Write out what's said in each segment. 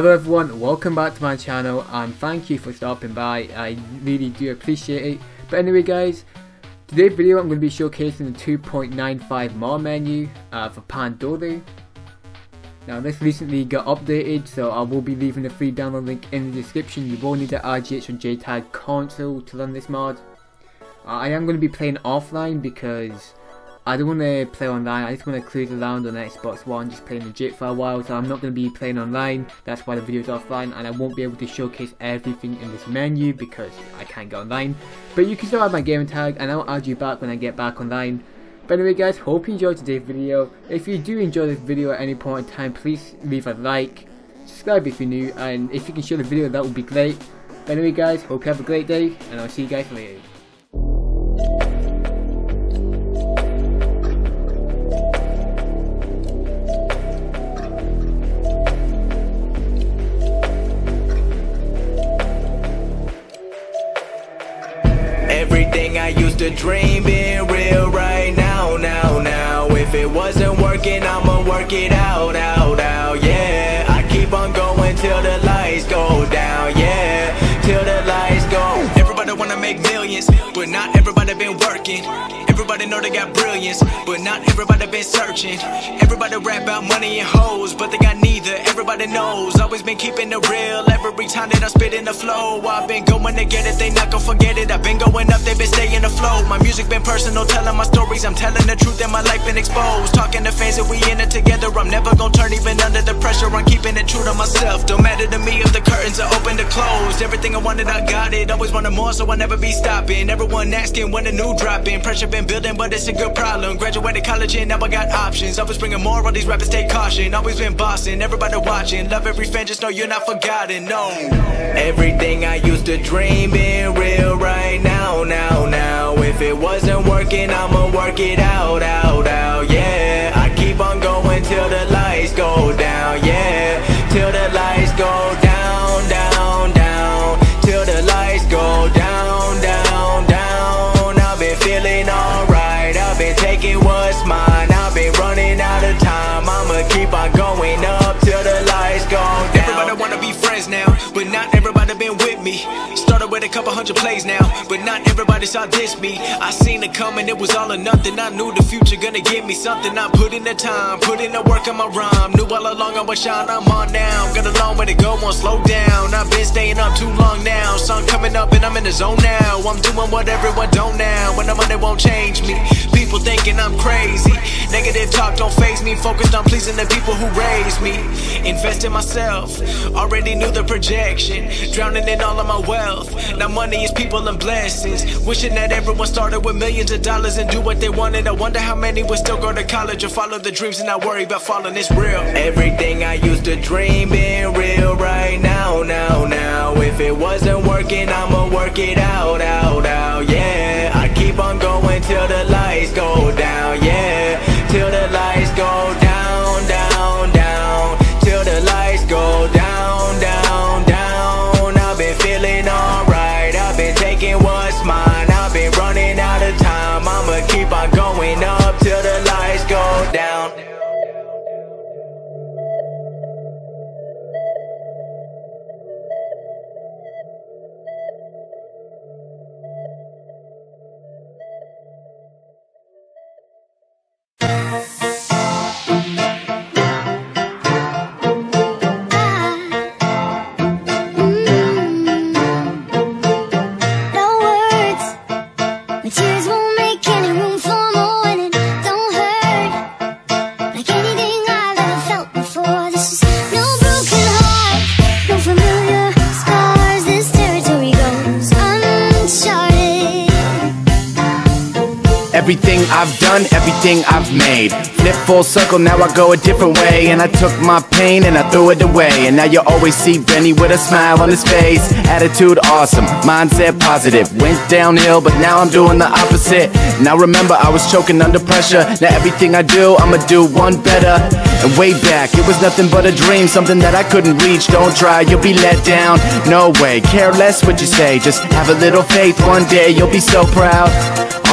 Hello everyone, welcome back to my channel and thank you for stopping by, I really do appreciate it. But anyway guys, today's video I'm going to be showcasing the 2.95 mod menu uh, for Pandora. Now this recently got updated so I will be leaving a free download link in the description. You will need the RGH or JTAG console to run this mod. I am going to be playing offline because I don't want to play online, I just want to cruise around on Xbox One, just playing legit for a while, so I'm not going to be playing online, that's why the video is offline, and I won't be able to showcase everything in this menu because I can't get online. But you can still have my game tag, and I'll add you back when I get back online. But anyway guys, hope you enjoyed today's video. If you do enjoy this video at any point in time, please leave a like, subscribe if you're new, and if you can share the video, that would be great. But anyway guys, hope you have a great day, and I'll see you guys later. To dream being real right now, now, now. If it wasn't working, I'ma work it out, out, out, yeah. I keep on going till the lights go down, yeah. Till the lights go. Everybody wanna make millions, but not everybody been working. Everybody know they got brilliance, but not everybody been searching. Everybody rap about money and hoes, but they got neither. Everybody knows, always been keeping it real. Every time that I spit in the flow, I've been going to get it, they not gon' forget it. I've been going up, they been staying afloat. My music been personal, telling my stories. I'm telling the truth, and my life been exposed. Talking to fans, and we in it together. I'm never gon' turn even under the pressure. I'm keeping it true to myself. Don't matter to me if the curtains are open or closed. Everything I wanted, I got it. Always wanted more, so I never be stopping. Everyone asking when the new dropping. Pressure been building, but it's a good problem. Graduated college and now I got options. Always bringing more, all these rappers take caution. Always been bossing, everybody watching. Love every fan, just know you're not forgotten. No. Everything I used to dream being real right now, now, now. If it wasn't working, I'ma work it out, out, out. Yeah. I keep on going till the lights been couple hundred plays now, but not everybody saw this me. I seen it coming, it was all or nothing. I knew the future gonna give me something. I put in the time, put in the work on my rhyme. Knew all along I was shine, I'm on now. Got a long way to go, won't slow down. I've been staying up too long now. Sun coming up and I'm in the zone now. I'm doing what everyone don't now. When the money won't change me. People thinking I'm crazy. Negative talk don't faze me. Focused on pleasing the people who raised me. Invest in myself. Already knew the projection. Drowning in all of my wealth. Now money is people and blessings. Wishing that everyone started with millions of dollars and do what they wanted. I wonder how many would still go to college or follow the dreams and not worry about falling. It's real. Everything I used to dream being real right now, now, now. If it wasn't working, I'ma work it out. No Everything I've done, everything I've made. Flip full circle, now I go a different way. And I took my pain and I threw it away. And now you always see Benny with a smile on his face. Attitude awesome, mindset positive. Went downhill, but now I'm doing the opposite. Now remember, I was choking under pressure. Now everything I do, I'ma do one better. And way back, it was nothing but a dream, something that I couldn't reach. Don't try, you'll be let down. No way, care less what you say. Just have a little faith, one day you'll be so proud.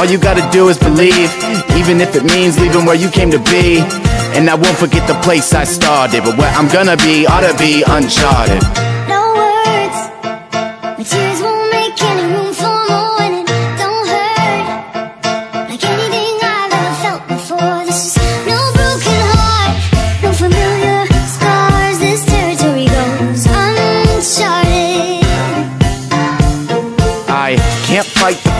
All you gotta do is believe, even if it means leaving where you came to be. And I won't forget the place I started, but where I'm gonna be ought to be uncharted. No words, my tears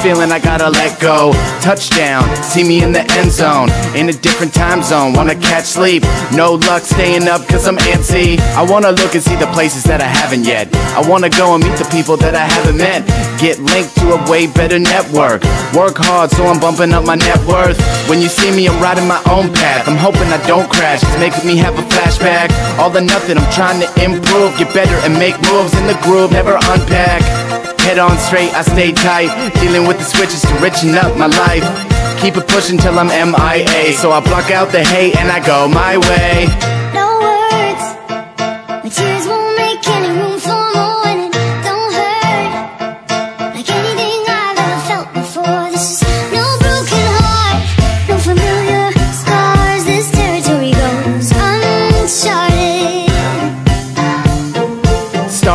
feeling, I gotta let go. Touchdown, see me in the end zone. In a different time zone, wanna catch sleep. No luck staying up cause I'm antsy. I wanna look and see the places that I haven't yet. I wanna go and meet the people that I haven't met. Get linked to a way better network. Work hard so I'm bumping up my net worth. When you see me, I'm riding my own path. I'm hoping I don't crash, it's making me have a flashback. All or nothing, I'm trying to improve, get better and make moves in the groove, never unpack. Head on straight, I stay tight. Dealing with the switches to richen up my life. Keep it pushing till I'm MIA. So I block out the hate and I go my way. No words, my tears won't make any room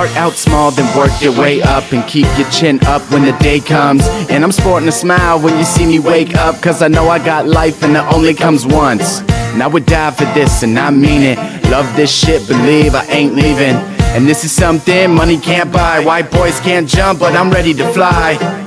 Start out small, then work your way up and keep your chin up when the day comes. And I'm sporting a smile when you see me wake up, cause I know I got life and it only comes once. And I would die for this, and I mean it. Love this shit, believe I ain't leaving. And this is something money can't buy. White boys can't jump, but I'm ready to fly.